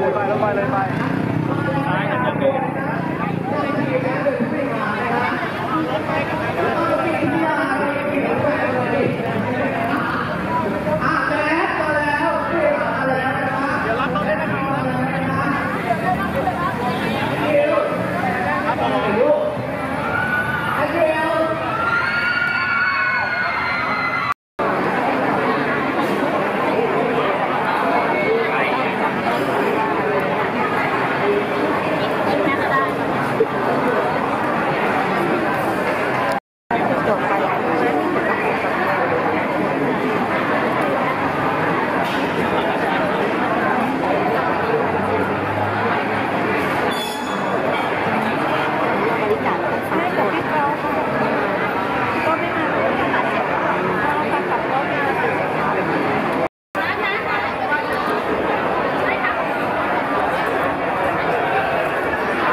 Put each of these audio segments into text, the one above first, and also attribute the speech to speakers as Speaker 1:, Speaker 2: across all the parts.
Speaker 1: เลยไปแล้วไปเลยไปซ้ายกันยังดี เดี๋ยวรับรถได้นะครับ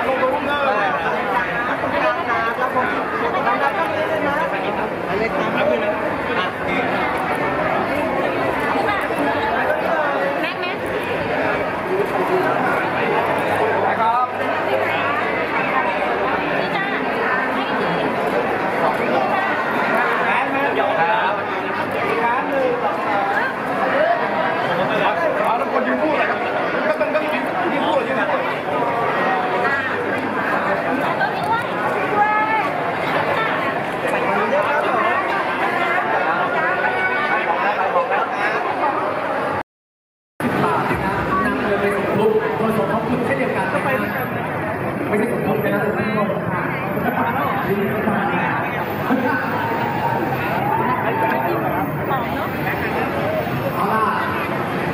Speaker 1: ลงตรงนู้นเลยเอาแล้วคนยืนพูดอะไรก็ต้องต้องยืนพูดยืนพูด
Speaker 2: บาทนะครับนำเงินไปสมทบโดยสมทบทุนเช่นเดียวกันนะครับไม่ใช่สมทบนะครับทุกคนค่ะยืน เข้ามาเอาล่ะ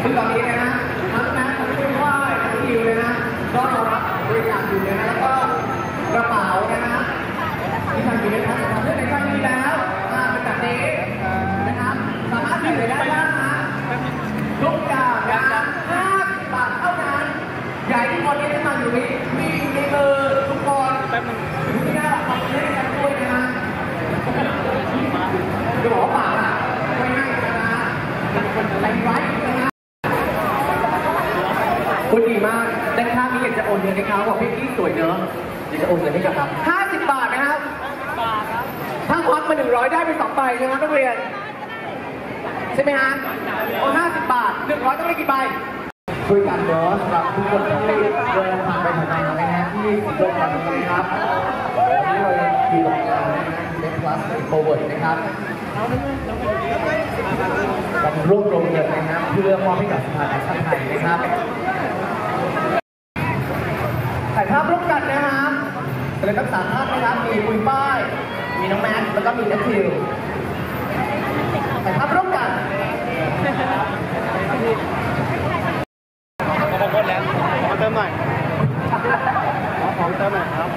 Speaker 2: ซึ่งตอนนี้นะทั้งนั้นทั้งที่ว่าทั้งคิวเลยนะ ก็รับบริจาคอยู่เลยนะ แล้วก็กระเป๋านะฮะที่ทางอยู่ในทางสำเรื่องในครั้งนี้แล้วอ่าเป็นแบบนี้นะครับ สามารถถือได้นะฮะทุกอย่างนะห้าสิบบาทเท่านั้น ใหญ่ที่คนนี้ที่มาอยู่นี้มีอยู่ในมือทุกคนแป๊บนึงที่หน้าขอบคุณให้กันด้วยนะฮะจะบอกว่าปากอะไม่ให้นะฮะแรงไว้นะฮะ คุณดีมากด้านข้างนี้อยากจะโอนเงินให้เขาบอกพี่พี่สวยเนอะอยากจะโอนเงินให้กับเขาห้าสิบบาทนะครับ ถ้าควักมาหนึ่งร้อยได้ไปสองใบนะครับนักเรียน ใช่ไหมฮะโอ้ห้าสิบบาทหนึ่งร้อยต้องได้กี่ใบคุยกันเนาะสำหรับทุกคนที่เดินทางไปทางไหนนะฮะที่เดินทางนี้นะครับวันนี้เราอยู่กับเราเด็กคลาสโคเวิร์ดนะครับ กันรวบรวมเงินนะครับเพื่อมอบให้กับสภาแห่งชาติไทยนะครับถ่ายภาพร่วมกันนะครับเป็นทั้งสามภาพนะครับมีคุณป้าย มีน้องแมทแล้วก็มีนัททิวถ่ายภาพร่วมกัน
Speaker 1: ขอบคุณแล้วขอเติมหน่อยขอของเติมหน่อยครับ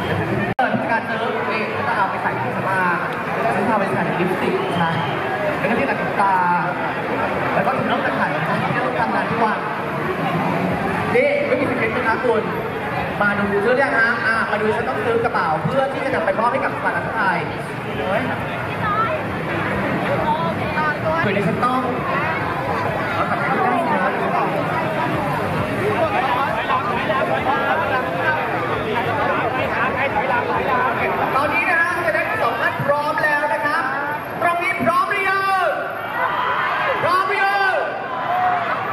Speaker 2: เปิดการซื้อนี่ก็เอาไปใส่ที่สำอางฉันเอาไปใส่ลิปสติกใช่แล้วก็ที่ตัดขนตา แล้วก็ถุงน้ำตะไคร้นะครับที่ต้องทำงานทุกวันนี่ไม่มีสเก็ตนะ ครับคุณ มาดูซื้อยังฮะอ่ามาดูฉันต้องซื้อกระเป๋าเพื่อที่จะนำไปมอบให้กับสภากาชาติไทยเฮ้ยคือดิฉันต้องเอากลับไปได้สิครับตอนนี้นะฮะจะได้สองท่านพร้อมแล้วนะครับ ตรงนี้พร้อมหรือยังพร้อมหรือยัง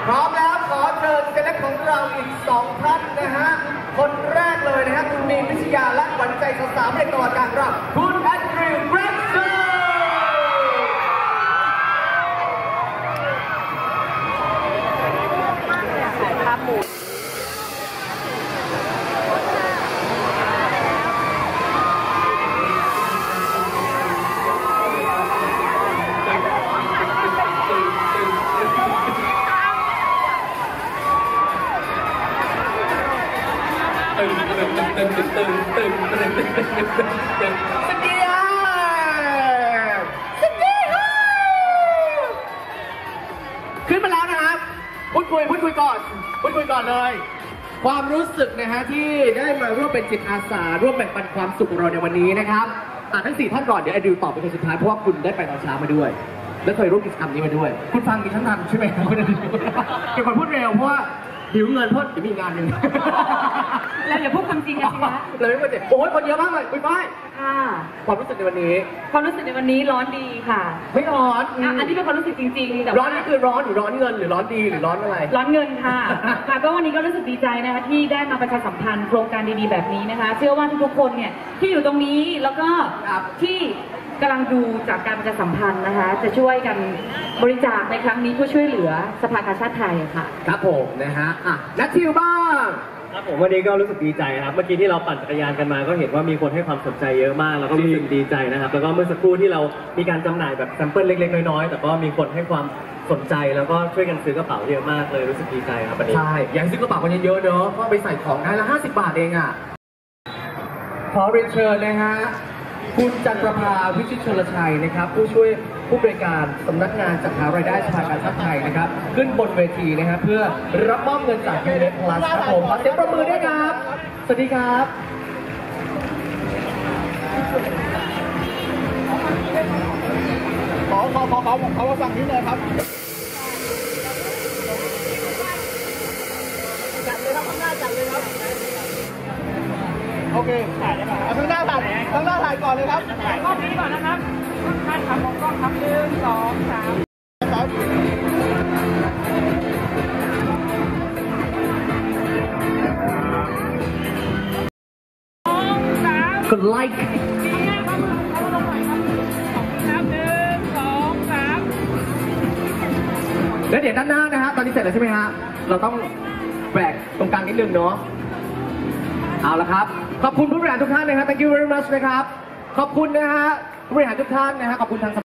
Speaker 2: พร้อมแล้วขอเชิญเซเลบของเราอีกสองท่านนะฮะ คนแรกเลยนะฮะคุณมีนวิทยาและขวัญใจ สาวๆในตลอดการรับ ตึงตึงตึงตึงตึงตึงตึงสกีฮาสกีฮาขึ้นมาแล้วนะครับพูดคุยพูดคุยก่อนพูดคุยก่อนเลย ความรู้สึกนะฮะที่ได้มาร่วมเป็นจิตอาสา ร่วมแบ่งปันความสุขของเราในวันนี้นะครับอะทั้งสี่ท่านก่อนเดี๋ยวไอดิวตอบเป็นคนสุดท้ายเพราะว่าคุณได้ไปตอนเช้ามาด้วยและเคยร่วมกิจกรรมนี้มาด้วย คุณฟังดิฉันทันใช่ไหมครับคุณอดิวเป็นคนพูดเร็วเพราะว่าหิวเงินเพราะเดี๋ยวมีงานหนึ่ง
Speaker 3: เล
Speaker 2: ยไม่มาเจ็บโอ้ยคนเยอะมากเลยไปไป
Speaker 3: ค่ะ
Speaker 2: ความรู้สึกในวันนี้
Speaker 3: ความรู้สึกในวันนี้ร้อนดีค่ะ
Speaker 2: ไม่ร้อน
Speaker 3: อะอันนี้เป็นความรู้สึกจริงๆแต่
Speaker 2: ร้อ
Speaker 3: ว่าน
Speaker 2: นี่คือร้อนหรือร้อนเงินหรือร้อนดีหรือร้อนอะไร
Speaker 3: ร้อนเงินค่ะค่ะ ก็วันนี้ก็รู้สึกดีใจนะคะที่ได้มาประชาสัมพันธ์โครงการดีๆแบบนี้นะคะ เชื่อว่าทุกๆคนเนี่ยที่อยู่ตรงนี้แล้วก็
Speaker 2: ครับ
Speaker 3: ที่ กำลังดูจากการประชาสัมพันธ์นะคะ จะช่วยกันบริจาคในครั้งนี้เพื่อช่วยเหลือสภากาชาติไทยค่ะ
Speaker 2: ครับผมนะฮะอะ Natthew บ้าง
Speaker 4: ครับผมวันนี้ก็รู้สึกดีใจนะครับ เมื่อกี้ที่เราปั่นจักรยานกันมา ก็เห็นว่ามีคนให้ความสนใจเยอะมาก แล้วก็รู้สึกดีใจนะครับ แล้วก็เมื่อสักครู่ที่เรามีการจำหน่ายแบบ sample เล็ก ๆ น้อยๆ แต่ก็มีคนให้ความสนใจแล้วก็ช่วยกันซื้อกระเป๋าเยอะมากเลยรู้สึกดีใจครับวันนี้
Speaker 2: ใช่อยากให้ซื้อกระเป๋ากันเยอะๆเนอะเพราะเอาไปใส่ของได้ละ50 บาทเองอะ ขอเรียนเชิญนะฮะ คุณจันทรภาวิชิตชลชัยนะครับ ผู้ช่วยผู้บริการสำนักงานจัดหารายได้สภาการชาติไทยนะครับ ขึ้นบนเวทีนะครับเพื่อรับมอบเงินจากยูเนสพลัสครับผมขอเสียงประมือด้วยครับ สวัสดีครับ
Speaker 1: ขอขอขอขอขอสั่งนี้เลยครับจัดเลยครับข้างหน้าจัดเลยครับ โอเคถ่ายได้ไหมเอาข้างหน้าถ่ายข้างหน้าถ่ายก่อนเลยครับถ่ายกล้องนี้ก่อนนะครับท่านทำของกล้องครับหนึ่งสองสามครับ
Speaker 2: กดไลค์แล้วเดี๋ยวด้านหน้านะฮะตอนนี้เสร็จแล้วใช่ไหมฮะ เราต้องแบกตรงกลางนิดนึงเนาะ เอาละครับ ขอบคุณผู้บริหารทุกท่านนะฮะ thank you very much นะครับ ขอบคุณนะฮะผู้บริหารทุกท่านนะฮะขอบคุณทาง